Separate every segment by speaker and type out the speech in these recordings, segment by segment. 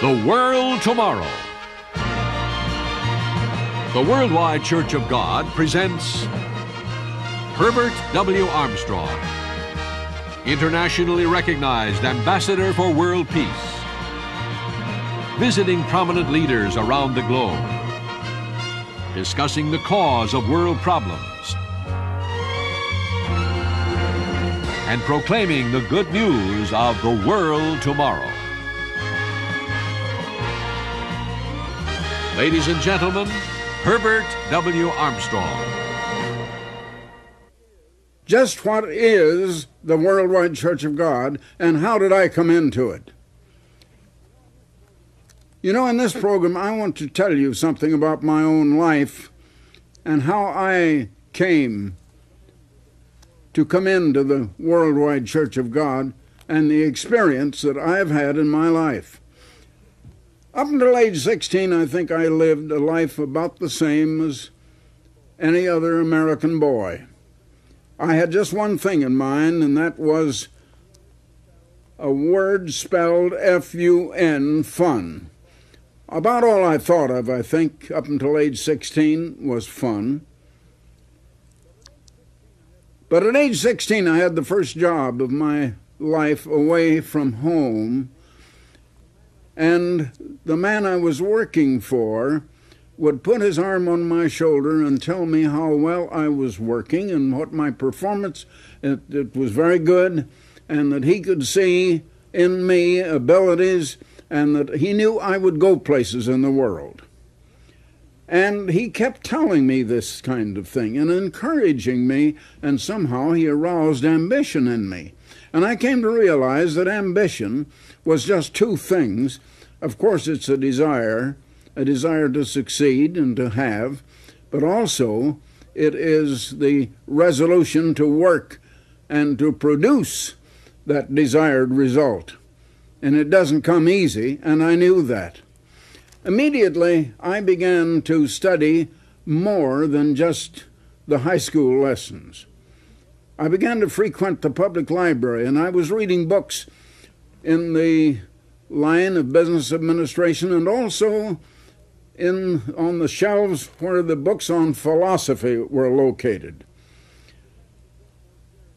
Speaker 1: The World Tomorrow. The Worldwide Church of God presents Herbert W. Armstrong, internationally recognized ambassador for world peace, visiting prominent leaders around the globe, discussing the cause of world problems, and proclaiming the good news of the world tomorrow. Ladies and gentlemen, Herbert W. Armstrong.
Speaker 2: Just what is the Worldwide Church of God, and how did I come into it? You know, in this program, I want to tell you something about my own life and how I came to come into the Worldwide Church of God and the experience that I've had in my life. Up until age 16, I think I lived a life about the same as any other American boy. I had just one thing in mind, and that was a word spelled F U N, fun. About all I thought of, I think, up until age 16 was fun. But at age 16, I had the first job of my life away from home and the man I was working for would put his arm on my shoulder and tell me how well I was working and what my performance it, it was very good and that he could see in me abilities and that he knew I would go places in the world. And he kept telling me this kind of thing and encouraging me, and somehow he aroused ambition in me. And I came to realize that ambition was just two things. Of course, it's a desire, a desire to succeed and to have, but also it is the resolution to work and to produce that desired result. And it doesn't come easy, and I knew that. Immediately, I began to study more than just the high school lessons. I began to frequent the public library, and I was reading books in the line of business administration and also in on the shelves where the books on philosophy were located.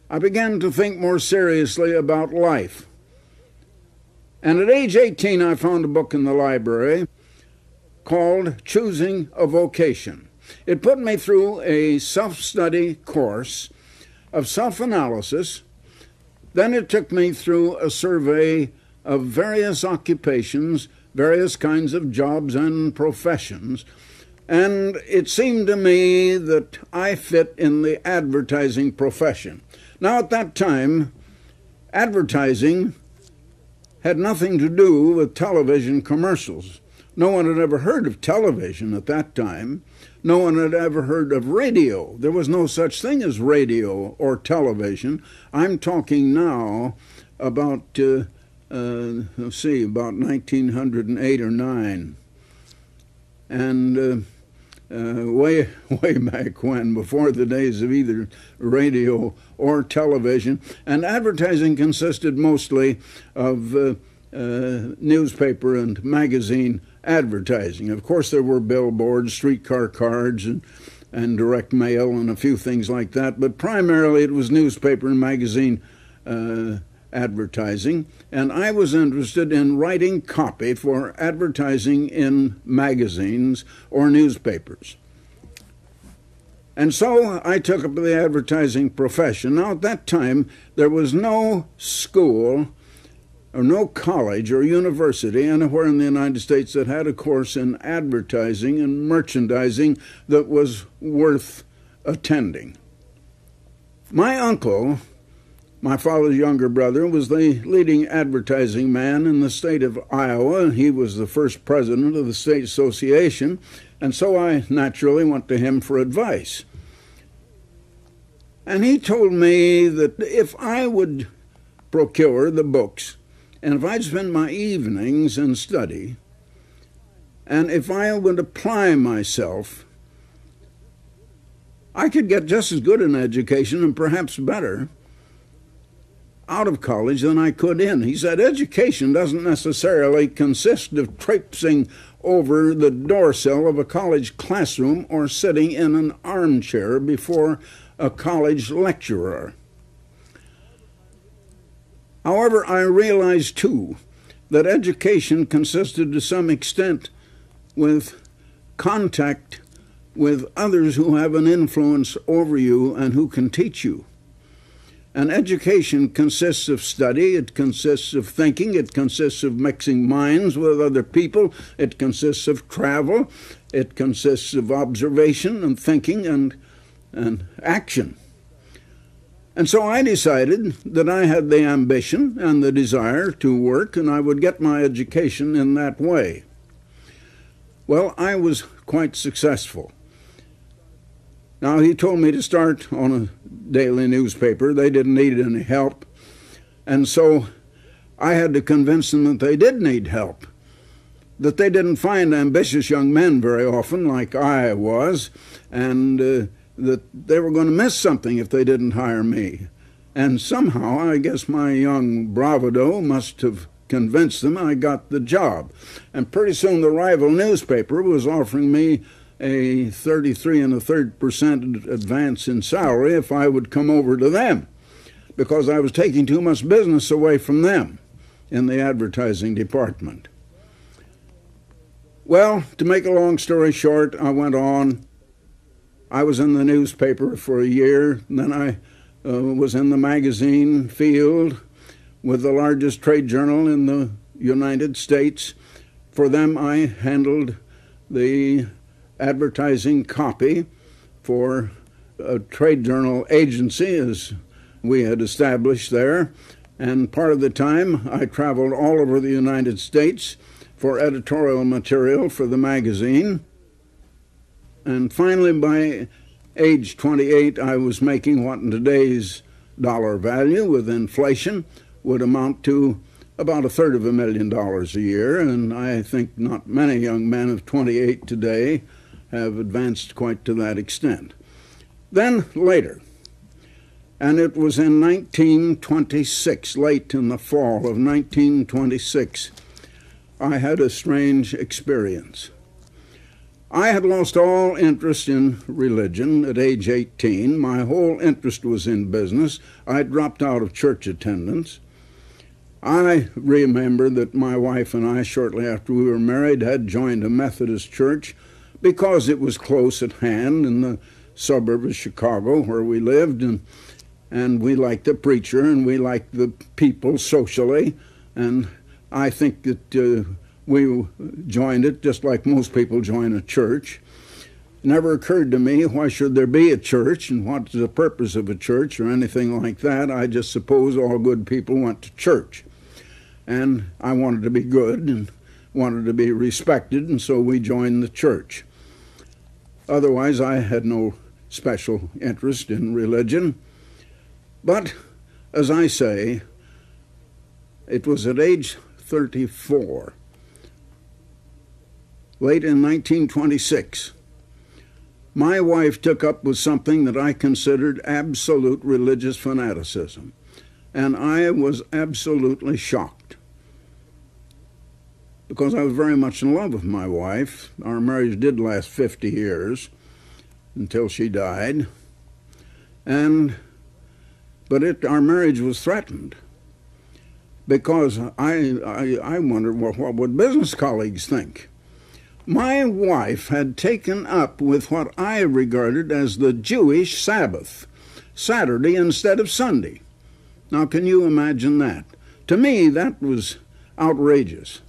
Speaker 2: I began to think more seriously about life. And at age 18, I found a book in the library called Choosing a Vocation. It put me through a self study course of self analysis. Then it took me through a survey of various occupations, various kinds of jobs and professions. And it seemed to me that I fit in the advertising profession. Now, at that time, advertising had nothing to do with television commercials. No one had ever heard of television at that time. No one had ever heard of radio. There was no such thing as radio or television. I'm talking now about, uh, uh, let's see, about 1908 or 9. And uh, uh, way, way back when, before the days of either radio or television. And advertising consisted mostly of uh, uh, newspaper and magazine advertising. Of course, there were billboards, streetcar cards, and, and direct mail, and a few things like that, but primarily it was newspaper and magazine uh, advertising. And I was interested in writing copy for advertising in magazines or newspapers. And so I took up the advertising profession. Now, at that time, there was no school or no college or university anywhere in the United States that had a course in advertising and merchandising that was worth attending. My uncle, my father's younger brother, was the leading advertising man in the state of Iowa. He was the first president of the state association, and so I naturally went to him for advice. And he told me that if I would procure the books and if I'd spend my evenings in study, and if I would apply myself, I could get just as good an education and perhaps better. Out of college than I could in. He said, Education doesn't necessarily consist of traipsing over the door sill of a college classroom or sitting in an armchair before a college lecturer. However, I realized too that education consisted to some extent with contact with others who have an influence over you and who can teach you. And education consists of study, it consists of thinking, it consists of mixing minds with other people, it consists of travel, it consists of observation and thinking and, and action. And so I decided that I had the ambition and the desire to work, and I would get my education in that way. Well, I was quite successful. Now, he told me to start on a daily newspaper. They didn't need any help. And so I had to convince them that they did need help, that they didn't find ambitious young men very often, like I was, and uh, that they were going to miss something if they didn't hire me. And somehow, I guess my young bravado must have convinced them I got the job. And pretty soon the rival newspaper was offering me a 33 and a third percent advance in salary if I would come over to them because I was taking too much business away from them in the advertising department. Well, to make a long story short, I went on. I was in the newspaper for a year, then I uh, was in the magazine field with the largest trade journal in the United States. For them, I handled the advertising copy for a trade journal agency, as we had established there. And part of the time, I traveled all over the United States for editorial material for the magazine. And finally, by age 28, I was making what in today's dollar value with inflation would amount to about a third of a million dollars a year. And I think not many young men of 28 today have advanced quite to that extent. Then later, and it was in 1926, late in the fall of 1926, I had a strange experience. I had lost all interest in religion at age 18. My whole interest was in business. I dropped out of church attendance. I remember that my wife and I, shortly after we were married, had joined a Methodist church because it was close at hand in the suburb of Chicago where we lived, and and we liked the preacher and we liked the people socially, and I think that uh, we joined it just like most people join a church. It never occurred to me why should there be a church and what's the purpose of a church or anything like that. I just suppose all good people went to church, and I wanted to be good and wanted to be respected, and so we joined the church. Otherwise, I had no special interest in religion. But, as I say, it was at age 34, late in 1926, my wife took up with something that I considered absolute religious fanaticism, and I was absolutely shocked because I was very much in love with my wife. Our marriage did last 50 years until she died. And but it, our marriage was threatened because I, I, I wondered, well, what would business colleagues think? My wife had taken up with what I regarded as the Jewish Sabbath, Saturday instead of Sunday. Now, can you imagine that? To me, that was outrageous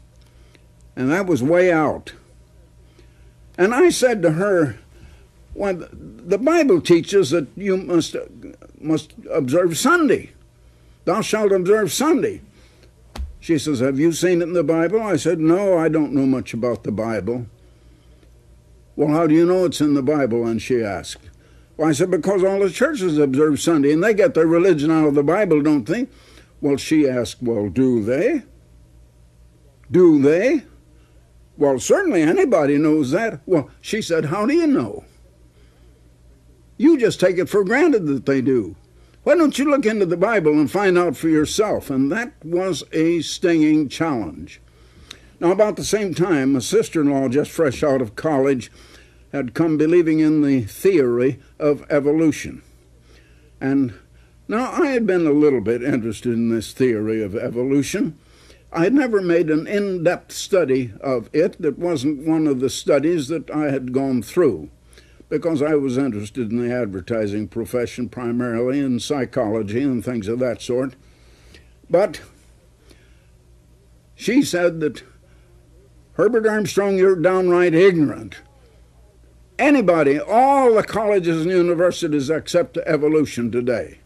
Speaker 2: and that was way out. And I said to her, well, the Bible teaches that you must, must observe Sunday. Thou shalt observe Sunday. She says, Have you seen it in the Bible? I said, No, I don't know much about the Bible. Well, how do you know it's in the Bible? And she asked. Well, I said, Because all the churches observe Sunday and they get their religion out of the Bible, don't they? Well, she asked, Well, do they? Do they? Well, certainly anybody knows that. Well, she said, How do you know? You just take it for granted that they do. Why don't you look into the Bible and find out for yourself? And that was a stinging challenge. Now, about the same time, a sister in law, just fresh out of college, had come believing in the theory of evolution. And now I had been a little bit interested in this theory of evolution. I had never made an in depth study of it that wasn't one of the studies that I had gone through because I was interested in the advertising profession primarily and psychology and things of that sort. But she said that Herbert Armstrong, you're downright ignorant. Anybody, all the colleges and universities accept evolution today.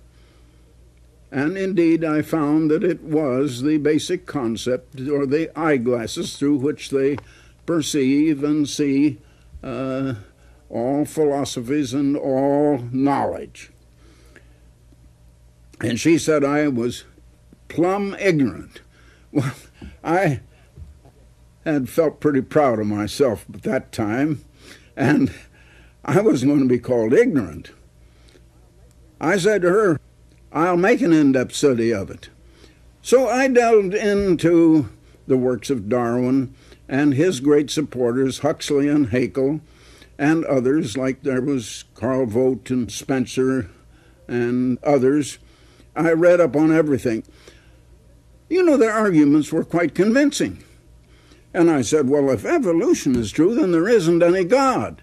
Speaker 2: And indeed, I found that it was the basic concept or the eyeglasses through which they perceive and see uh, all philosophies and all knowledge. And she said I was plumb ignorant. Well, I had felt pretty proud of myself at that time, and I wasn't going to be called ignorant. I said to her, I'll make an in depth study of it. So I delved into the works of Darwin and his great supporters, Huxley and Haeckel, and others, like there was Carl Vogt and Spencer and others. I read up on everything. You know, their arguments were quite convincing. And I said, well, if evolution is true, then there isn't any God.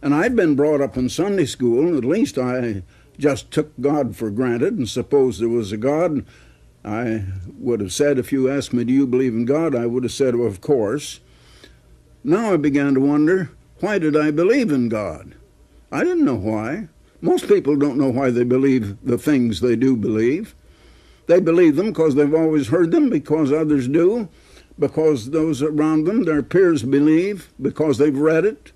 Speaker 2: And I'd been brought up in Sunday school, at least I just took God for granted and supposed there was a God. I would have said, if you asked me, do you believe in God? I would have said, well, of course. Now I began to wonder, why did I believe in God? I didn't know why. Most people don't know why they believe the things they do believe. They believe them because they've always heard them, because others do, because those around them, their peers, believe, because they've read it,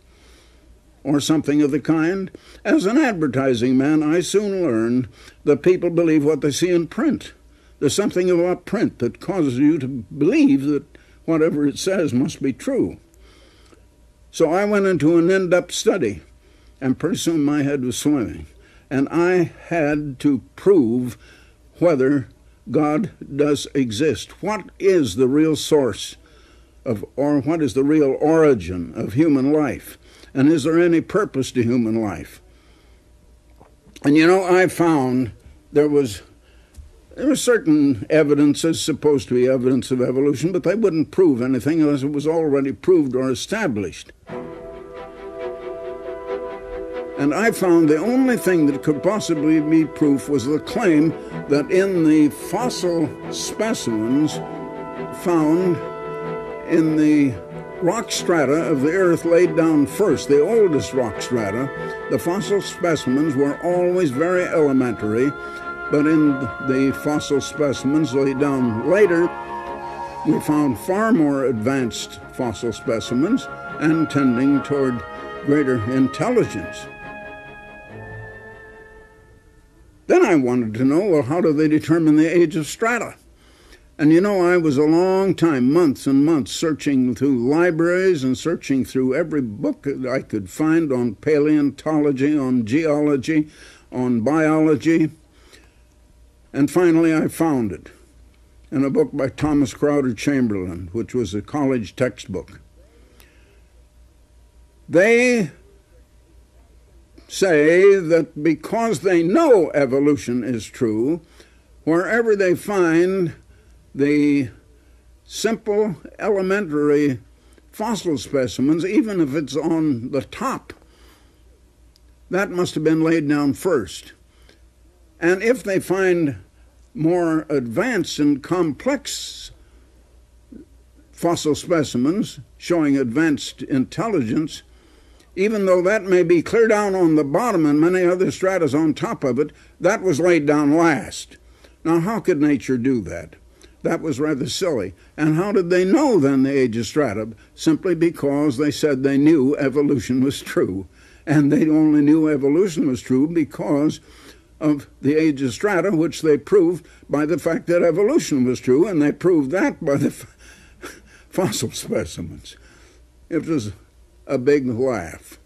Speaker 2: or something of the kind. As an advertising man, I soon learned that people believe what they see in print. There's something about print that causes you to believe that whatever it says must be true. So I went into an in depth study, and pretty soon my head was swimming. And I had to prove whether God does exist. What is the real source of, or what is the real origin of human life? And is there any purpose to human life? And you know, I found there was there was certain evidences supposed to be evidence of evolution, but they wouldn't prove anything unless it was already proved or established. And I found the only thing that could possibly be proof was the claim that in the fossil specimens found in the rock strata of the earth laid down first, the oldest rock strata, the fossil specimens were always very elementary but in the fossil specimens laid down later, we found far more advanced fossil specimens and tending toward greater intelligence. Then I wanted to know well, how do they determine the age of strata? And you know, I was a long time, months and months, searching through libraries and searching through every book I could find on paleontology, on geology, on biology. And finally, I found it in a book by Thomas Chrowder Chamberlin, which was a college textbook. They say that because they know evolution is true, wherever they find the simple elementary fossil specimens, even if it's on the top, that must have been laid down first. And if they find more advanced and complex fossil specimens showing advanced intelligence, even though that may be clear down on the bottom and many other stratas on top of it, that was laid down last. Now, how could nature do that? That was rather silly. And how did they know then the age of strata? Simply because they said they knew evolution was true. And they only knew evolution was true because of the age of strata, which they proved by the fact that evolution was true, and they proved that by the fossil specimens. It was a big laugh.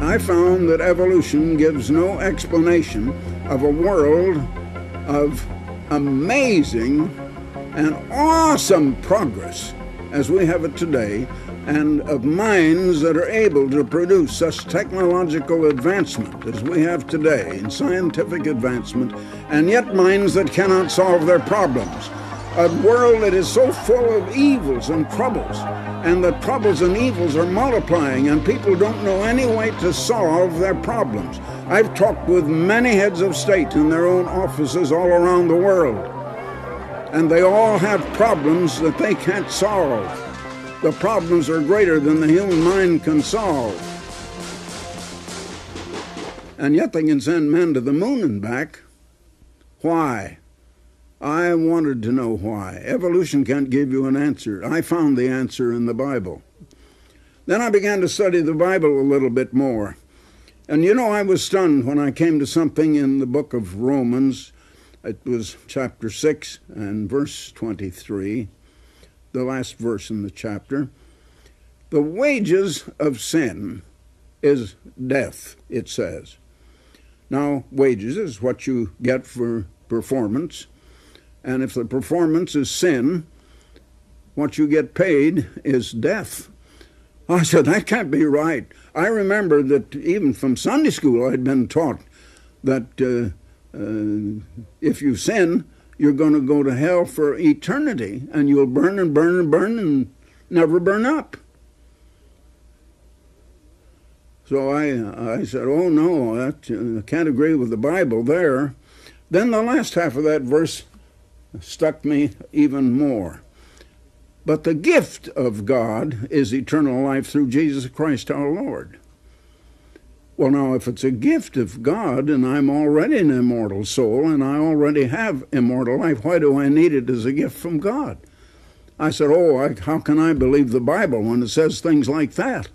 Speaker 2: I found that evolution gives no explanation of a world of amazing and awesome progress as we have it today, and of minds that are able to produce such technological advancement as we have today in scientific advancement, and yet minds that cannot solve their problems. A world that is so full of evils and troubles, and the troubles and evils are multiplying, and people don't know any way to solve their problems. I've talked with many heads of state in their own offices all around the world and they all have problems that they can't solve. The problems are greater than the human mind can solve. And yet they can send men to the moon and back. Why? I wanted to know why. Evolution can't give you an answer. I found the answer in the Bible. Then I began to study the Bible a little bit more. And you know, I was stunned when I came to something in the book of Romans it was chapter 6 and verse 23, the last verse in the chapter. The wages of sin is death, it says. Now, wages is what you get for performance. And if the performance is sin, what you get paid is death. I said, that can't be right. I remember that even from Sunday school I'd been taught that uh, uh, if you sin, you're going to go to hell for eternity, and you'll burn and burn and burn and never burn up. So I, I said, oh no, uh, I can't agree with the Bible there. Then the last half of that verse stuck me even more. But the gift of God is eternal life through Jesus Christ our Lord. Well, now, if it's a gift of God and I'm already an immortal soul and I already have immortal life, why do I need it as a gift from God? I said, Oh, I, how can I believe the Bible when it says things like that?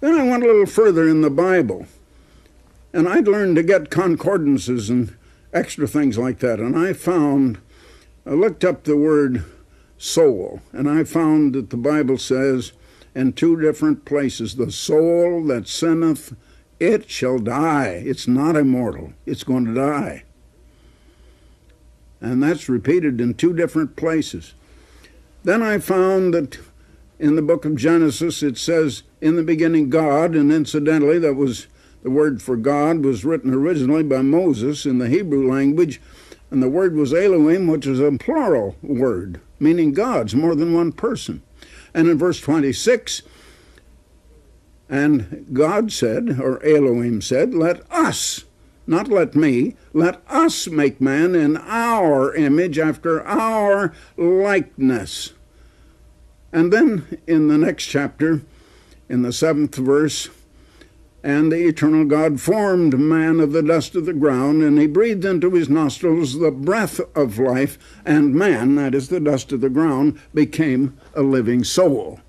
Speaker 2: Then I went a little further in the Bible and I'd learned to get concordances and extra things like that. And I found, I looked up the word soul and I found that the Bible says, in two different places. The soul that sinneth, it shall die. It's not immortal, it's going to die. And that's repeated in two different places. Then I found that in the book of Genesis it says, In the beginning, God, and incidentally, that was the word for God was written originally by Moses in the Hebrew language, and the word was Elohim, which is a plural word, meaning God's, more than one person. And in verse 26, and God said, or Elohim said, Let us, not let me, let us make man in our image after our likeness. And then in the next chapter, in the seventh verse, and the eternal God formed man of the dust of the ground, and he breathed into his nostrils the breath of life, and man, that is the dust of the ground, became a living soul.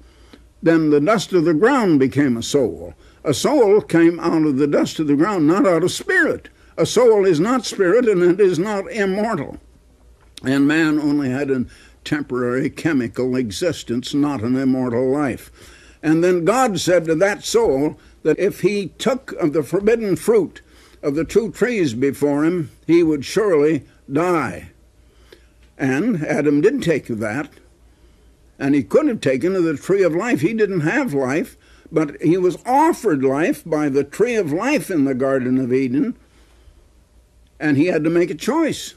Speaker 2: Then the dust of the ground became a soul. A soul came out of the dust of the ground, not out of spirit. A soul is not spirit, and it is not immortal. And man only had a temporary chemical existence, not an immortal life. And then God said to that soul, that if he took of the forbidden fruit of the two trees before him, he would surely die. And Adam did take that, and he could have taken of the tree of life. He didn't have life, but he was offered life by the tree of life in the Garden of Eden, and he had to make a choice.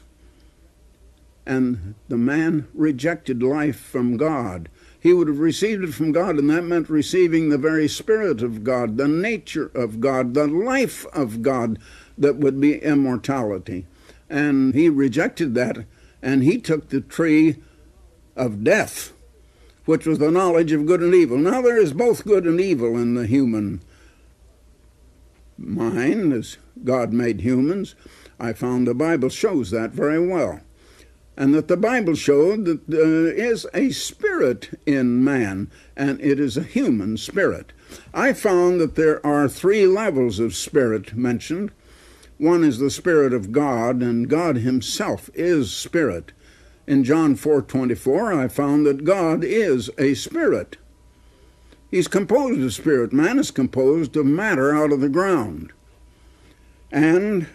Speaker 2: And the man rejected life from God he would have received it from God, and that meant receiving the very Spirit of God, the nature of God, the life of God that would be immortality. And he rejected that, and he took the tree of death, which was the knowledge of good and evil. Now, there is both good and evil in the human mind, as God made humans. I found the Bible shows that very well and that the Bible showed that there is a spirit in man, and it is a human spirit. I found that there are three levels of spirit mentioned. One is the Spirit of God, and God Himself is Spirit. In John 4:24, I found that God is a spirit. He's composed of spirit. Man is composed of matter out of the ground. And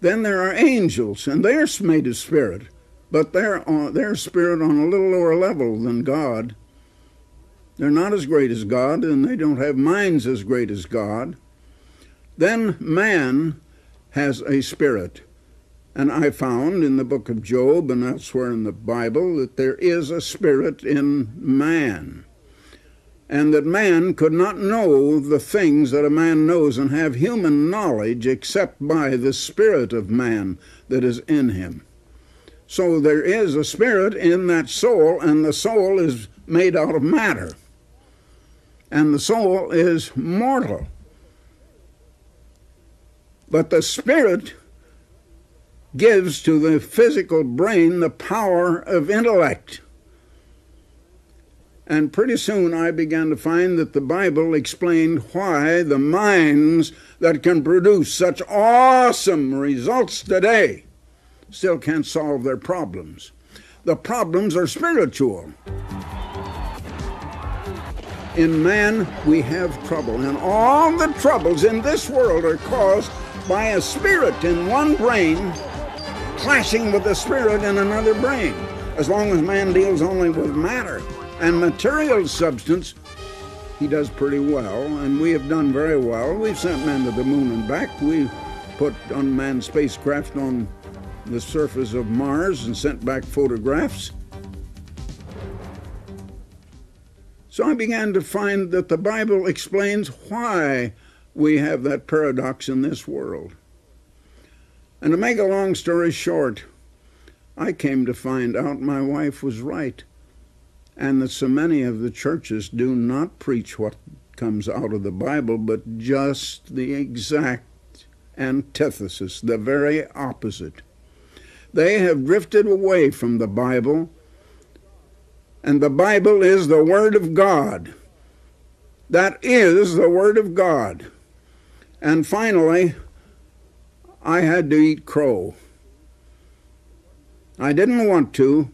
Speaker 2: then there are angels, and they're made of spirit, but they're, on, they're spirit on a little lower level than God. They're not as great as God, and they don't have minds as great as God. Then man has a spirit. And I found in the book of Job and elsewhere in the Bible that there is a spirit in man and that man could not know the things that a man knows and have human knowledge except by the spirit of man that is in him. So there is a spirit in that soul, and the soul is made out of matter. And the soul is mortal. But the spirit gives to the physical brain the power of intellect. And pretty soon I began to find that the Bible explained why the minds that can produce such awesome results today still can't solve their problems. The problems are spiritual. In man, we have trouble, and all the troubles in this world are caused by a spirit in one brain clashing with a spirit in another brain, as long as man deals only with matter and material substance, he does pretty well, and we have done very well. We've sent men to the moon and back. We've put unmanned spacecraft on the surface of Mars and sent back photographs. So I began to find that the Bible explains why we have that paradox in this world. And to make a long story short, I came to find out my wife was right and that so many of the churches do not preach what comes out of the Bible, but just the exact antithesis, the very opposite. They have drifted away from the Bible, and the Bible is the Word of God. That is the Word of God. And finally, I had to eat crow. I didn't want to,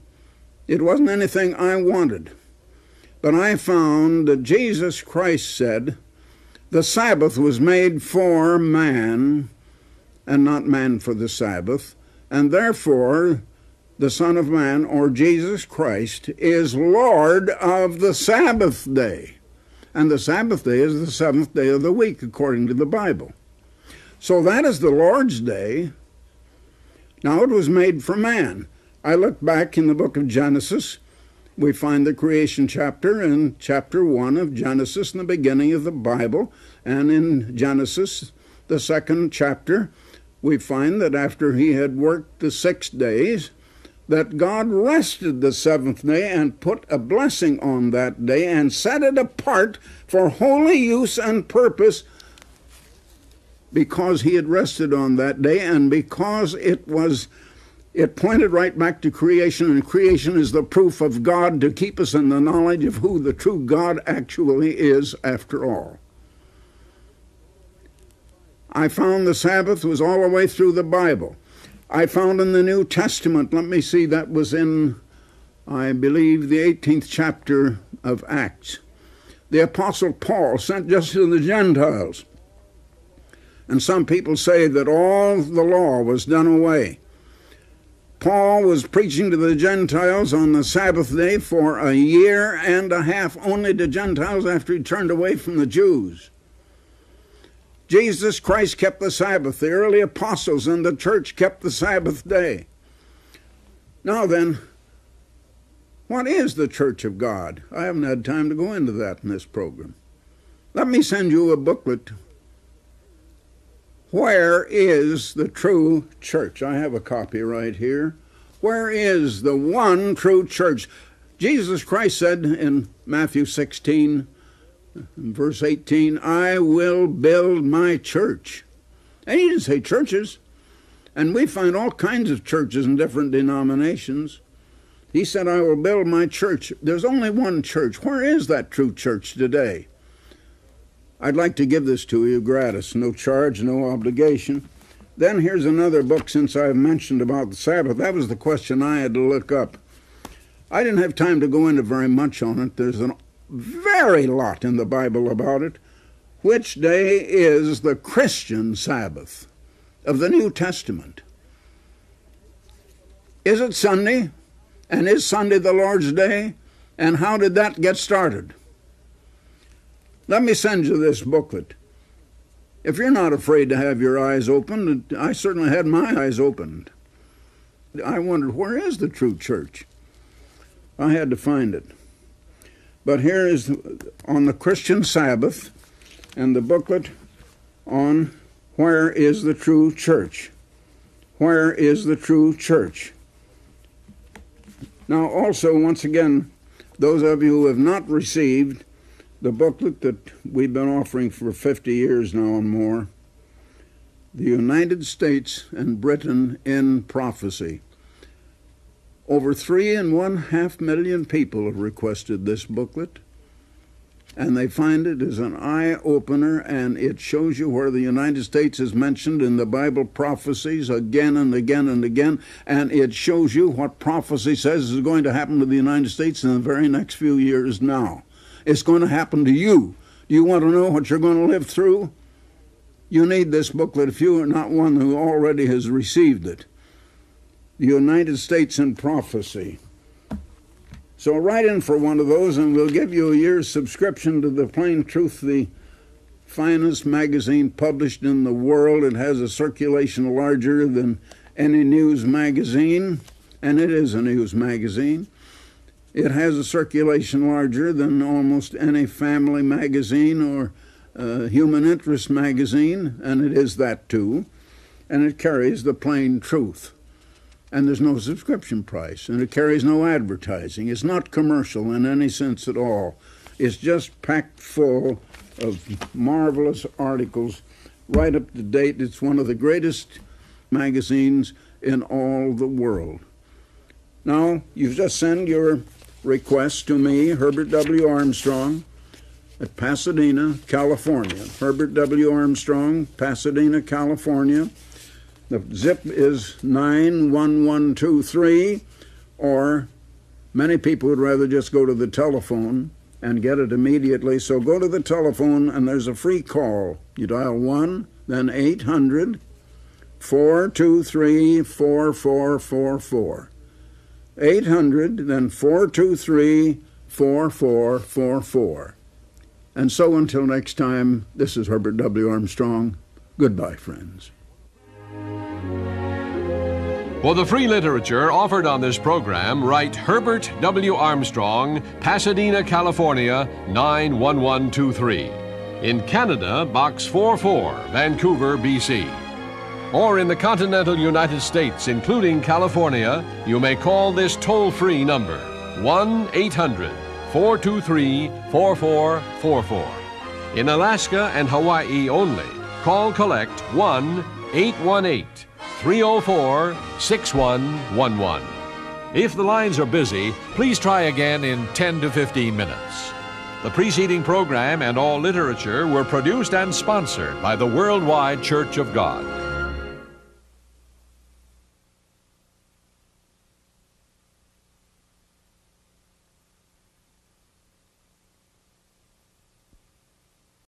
Speaker 2: it wasn't anything I wanted. But I found that Jesus Christ said the Sabbath was made for man and not man for the Sabbath, and therefore the Son of Man, or Jesus Christ, is Lord of the Sabbath day. And the Sabbath day is the seventh day of the week, according to the Bible. So that is the Lord's day. Now it was made for man. I look back in the book of Genesis. We find the creation chapter in chapter 1 of Genesis in the beginning of the Bible. And in Genesis, the second chapter, we find that after he had worked the six days, that God rested the seventh day and put a blessing on that day and set it apart for holy use and purpose because he had rested on that day and because it was it pointed right back to creation, and creation is the proof of God to keep us in the knowledge of who the true God actually is, after all. I found the Sabbath was all the way through the Bible. I found in the New Testament, let me see, that was in, I believe, the 18th chapter of Acts. The Apostle Paul sent just to the Gentiles. And some people say that all the law was done away. Paul was preaching to the Gentiles on the Sabbath day for a year and a half, only to Gentiles after he turned away from the Jews. Jesus Christ kept the Sabbath. The early apostles and the church kept the Sabbath day. Now then, what is the church of God? I haven't had time to go into that in this program. Let me send you a booklet where is the true church? I have a copy right here. Where is the one true church? Jesus Christ said in Matthew 16, verse 18, I will build my church. And he didn't say churches. And we find all kinds of churches in different denominations. He said, I will build my church. There's only one church. Where is that true church today? I'd like to give this to you gratis, no charge, no obligation. Then here's another book since I've mentioned about the Sabbath. That was the question I had to look up. I didn't have time to go into very much on it. There's a very lot in the Bible about it. Which day is the Christian Sabbath of the New Testament? Is it Sunday? And is Sunday the Lord's day? And how did that get started? Let me send you this booklet. If you're not afraid to have your eyes opened, I certainly had my eyes opened. I wondered, where is the true church? I had to find it. But here is on the Christian Sabbath and the booklet on where is the true church. Where is the true church? Now, also, once again, those of you who have not received the booklet that we've been offering for 50 years now and more, The United States and Britain in Prophecy. Over three and one half million people have requested this booklet, and they find it as an eye opener, and it shows you where the United States is mentioned in the Bible prophecies again and again and again, and it shows you what prophecy says is going to happen to the United States in the very next few years now. It's going to happen to you. Do you want to know what you're going to live through? You need this booklet if you are not one who already has received it the United States in Prophecy. So write in for one of those, and we'll give you a year's subscription to the Plain Truth, the finest magazine published in the world. It has a circulation larger than any news magazine, and it is a news magazine. It has a circulation larger than almost any family magazine or uh, human interest magazine, and it is that too. And it carries the plain truth and there's no subscription price, and it carries no advertising. It's not commercial in any sense at all. It's just packed full of marvelous articles, right up to date. It's one of the greatest magazines in all the world. Now, you just send your request to me, Herbert W. Armstrong, at Pasadena, California. Herbert W. Armstrong, Pasadena, California the zip is 91123, or many people would rather just go to the telephone and get it immediately. So go to the telephone and there's a free call. You dial 1, then 800 423 4444. 800, then 423 4444. And so until next time, this is Herbert W. Armstrong. Goodbye, friends.
Speaker 1: For the free literature offered on this program, write Herbert W. Armstrong, Pasadena, California 91123. In Canada, Box 44, Vancouver, BC. Or in the continental United States, including California, you may call this toll free number 1 800 423 4444. In Alaska and Hawaii only, call collect 1 818 304 6111. If the lines are busy, please try again in 10 to 15 minutes. The preceding program and all literature were produced and sponsored by the Worldwide Church of God.